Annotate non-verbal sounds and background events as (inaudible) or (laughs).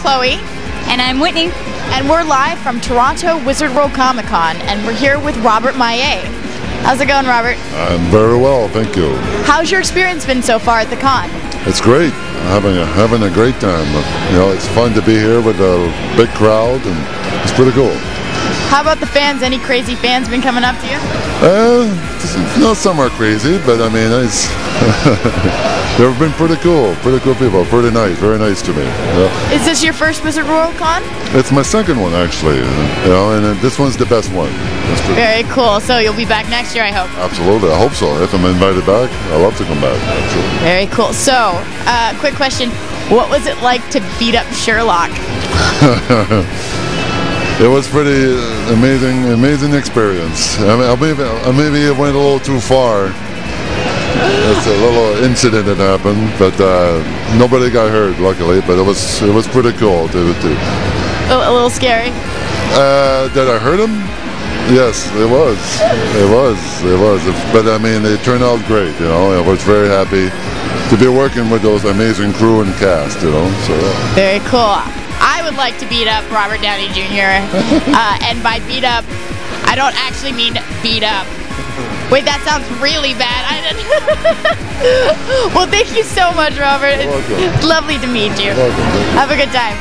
Chloe. And I'm Whitney. And we're live from Toronto Wizard World Comic Con, and we're here with Robert Maillet. How's it going, Robert? I'm very well, thank you. How's your experience been so far at the con? It's great. Having a, having a great time. You know, it's fun to be here with a big crowd, and it's pretty cool. How about the fans? Any crazy fans been coming up to you? Uh, not some are crazy, but I mean, it's (laughs) they've been pretty cool, pretty cool people, pretty nice, very nice to me. Yeah. Is this your first Wizard World Con? It's my second one actually, you know, and uh, this one's the best one. Very cool. So you'll be back next year, I hope. Absolutely, I hope so. If I'm invited back, I love to come back. Absolutely. Very cool. So, uh, quick question: What was it like to beat up Sherlock? (laughs) it was pretty uh, amazing, amazing experience. I mean, maybe, maybe it went a little too far. It's a little incident that happened, but uh, nobody got hurt, luckily. But it was it was pretty cool to a little scary. Uh, did I hurt him? Yes, it was. It was. It was. But I mean, it turned out great. You know, I was very happy to be working with those amazing crew and cast. You know, so. Very cool. I would like to beat up Robert Downey Jr. (laughs) uh, and by beat up, I don't actually mean beat up. Wait, that sounds really bad. I didn't. (laughs) well, thank you so much, Robert. It's lovely to meet you. Have a good time.